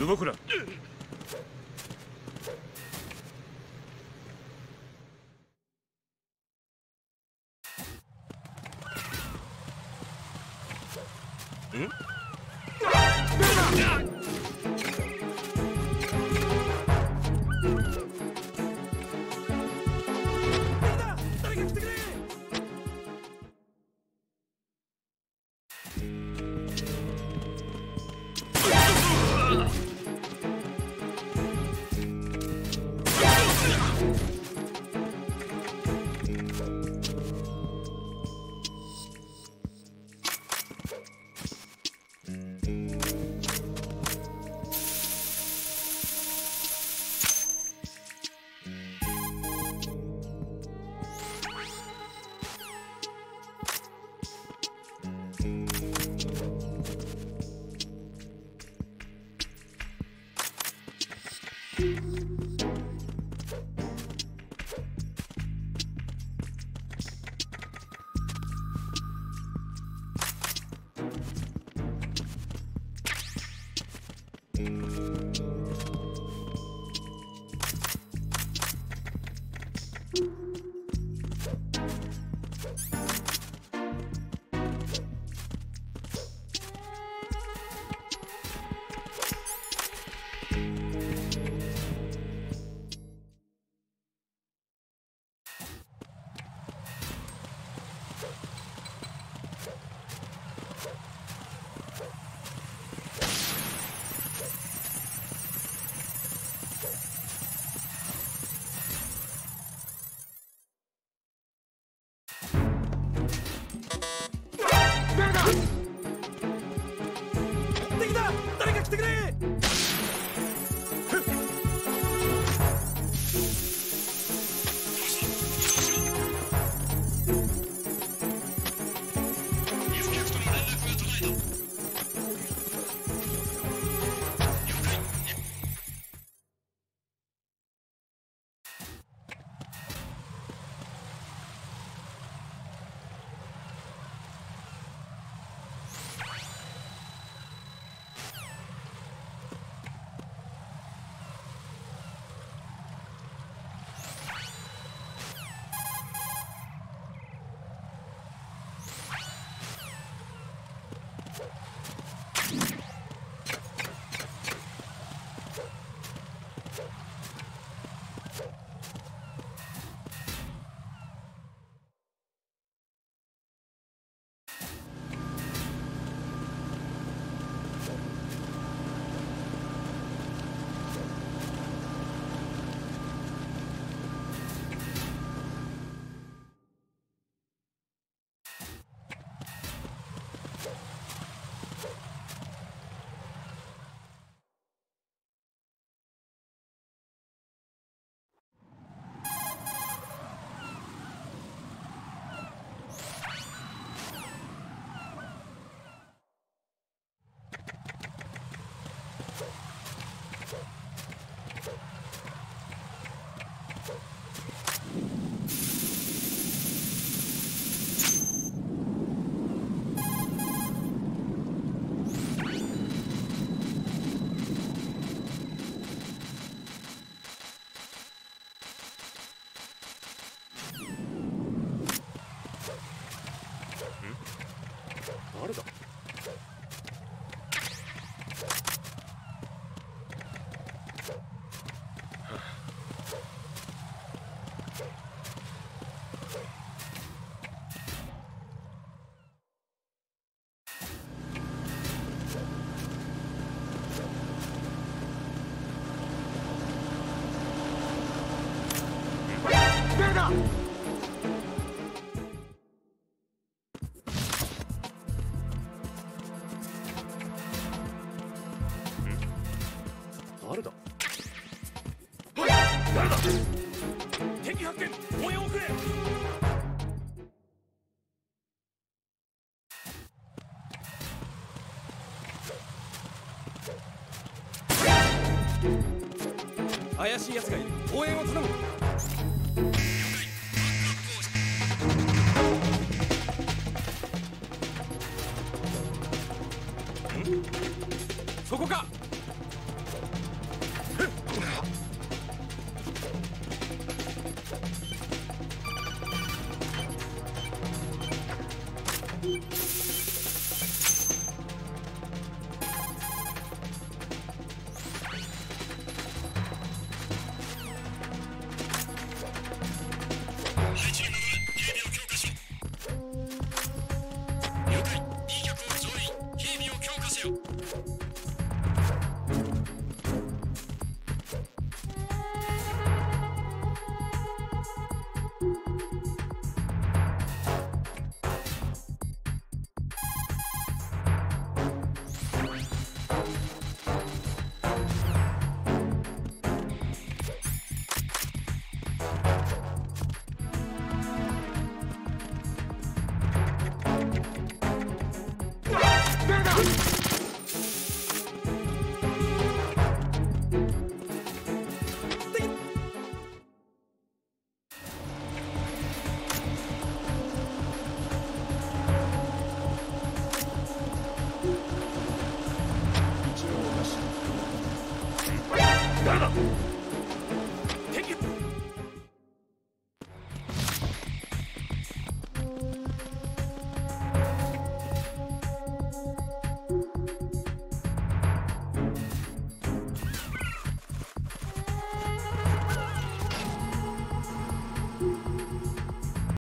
動くな。敵誰だ？誰だ敵発見応援をくれ怪しい奴がいる。応援を頼む。そこか。